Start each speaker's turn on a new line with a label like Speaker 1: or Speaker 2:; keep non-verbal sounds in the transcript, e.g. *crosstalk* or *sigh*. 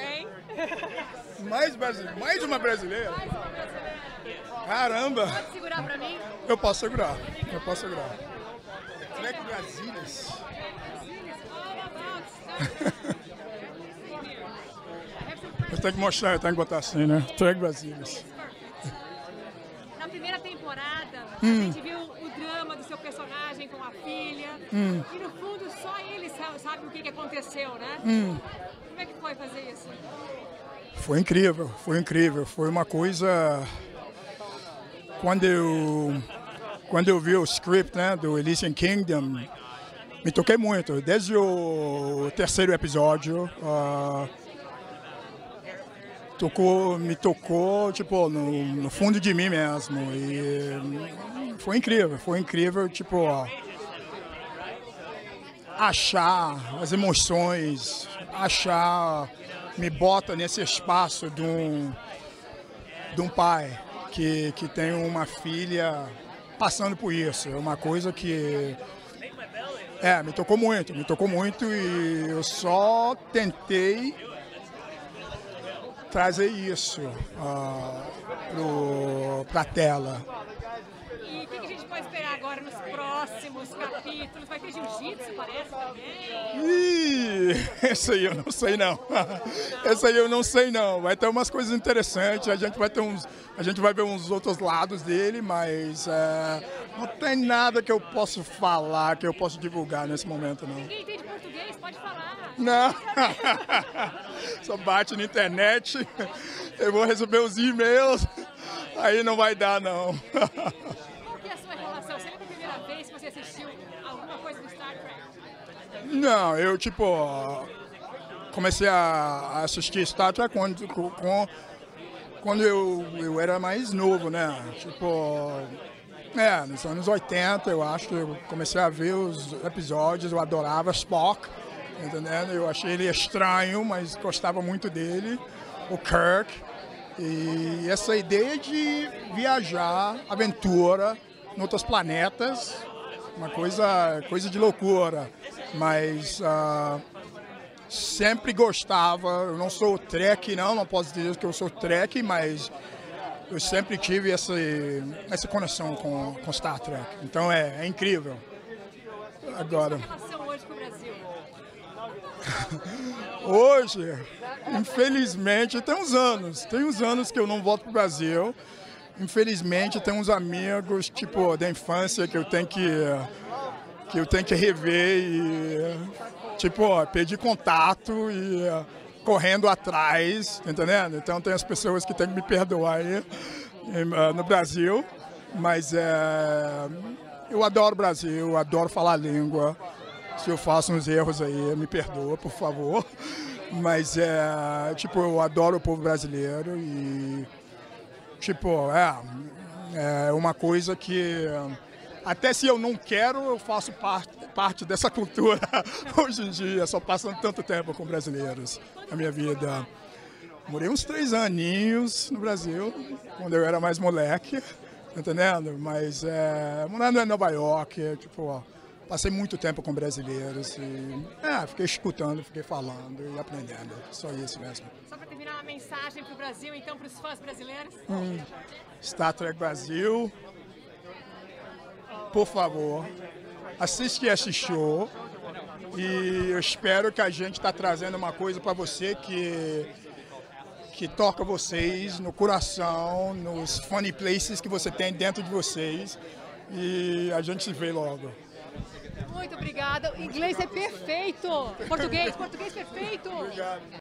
Speaker 1: bem?
Speaker 2: Mais, brasileiro, mais uma brasileira?
Speaker 1: Mais uma brasileira.
Speaker 2: Caramba!
Speaker 1: Pode segurar pra mim?
Speaker 2: Eu posso segurar, eu posso segurar. Trek Brasílias. Eu tenho que mostrar, eu tenho que botar assim, né? Trek Brasílias.
Speaker 1: Na primeira temporada, a gente viu drama do seu personagem com a filha. E no fundo, só ele sa- sabe o que, que aconteceu, né? Como é que foi fazer isso?
Speaker 2: Foi incrível, foi incrível. Foi uma coisa. Quando eu, quando eu vi o script né, do Elysian Kingdom, me toquei muito. Desde o terceiro episódio, ah, tocou, me tocou tipo no, no fundo de mim mesmo. E foi incrível, foi incrível, tipo achar as emoções, achar, me bota nesse espaço de um, de um pai que, que tem uma filha passando por isso. É uma coisa que é, me tocou muito, me tocou muito e eu só tentei trazer isso para a tela.
Speaker 1: E o que, que a gente pode esperar agora nos próximos capítulos? Vai ter jiu-jitsu, parece, também?
Speaker 2: Ih, *laughs* esse aí eu não sei não. *laughs* Esse aí eu não sei não. Vai ter umas coisas interessantes. A gente vai ter uns, a gente vai ver uns outros lados dele, mas é, não tem nada que eu possa falar, que eu possa divulgar nesse momento não.
Speaker 1: Pode falar.
Speaker 2: Não. *laughs* Só bate na internet. Eu vou receber os e-mails. Aí não vai dar não.
Speaker 1: Qual que é a sua relação? Você lembra a primeira vez que você assistiu alguma coisa do Star Trek?
Speaker 2: Não, eu tipo comecei a assistir Star Trek quando, com, quando eu, eu era mais novo, né? Tipo, é, nos anos 80 eu acho que eu comecei a ver os episódios, eu adorava Spock, entendendo? Eu achei ele estranho, mas gostava muito dele, o Kirk. E essa ideia de viajar, aventura, em outros planetas, uma coisa, coisa de loucura. Mas ah, sempre gostava, eu não sou trek não, não posso dizer que eu sou trek, mas eu sempre tive essa, essa conexão com, com Star Trek. Então é, é incrível. Agora,
Speaker 1: Qual a relação hoje com o Brasil?
Speaker 2: Hoje, infelizmente, tem uns anos, tem uns anos que eu não volto pro Brasil. Infelizmente, tem uns amigos, tipo, da infância que eu tenho que que eu tenho que rever e, tipo, pedir contato e eh, correndo atrás, entendendo? Então tem as pessoas que têm que me perdoar aí em, ah, no Brasil, mas é, eu adoro o Brasil, adoro falar a língua. Se eu faço uns erros aí, me perdoa, por favor. Mas é, tipo, eu adoro o povo brasileiro e, tipo, é, é uma coisa que até se eu não quero, eu faço parte, parte dessa *laughs* cultura hoje em dia, só passando tanto tempo com brasileiros na minha vida. Morei uns três aninhos no Brasil, quando eu era mais moleque, tá entendendo? Mas é, morando em Nova York, tipo, ó, passei muito tempo com brasileiros e é, fiquei escutando, fiquei falando e aprendendo. Só isso mesmo.
Speaker 1: Só para terminar, uma mensagem para o Brasil, então, para os fãs brasileiros?
Speaker 2: Star Trek Brasil. Por favor, assiste esse show. E eu espero que a gente está trazendo uma coisa para você que, que toca vocês no coração, nos funny places que você tem dentro de vocês. E a gente se vê logo.
Speaker 1: Muito obrigada. O inglês é perfeito. Português, português perfeito.
Speaker 2: Obrigado.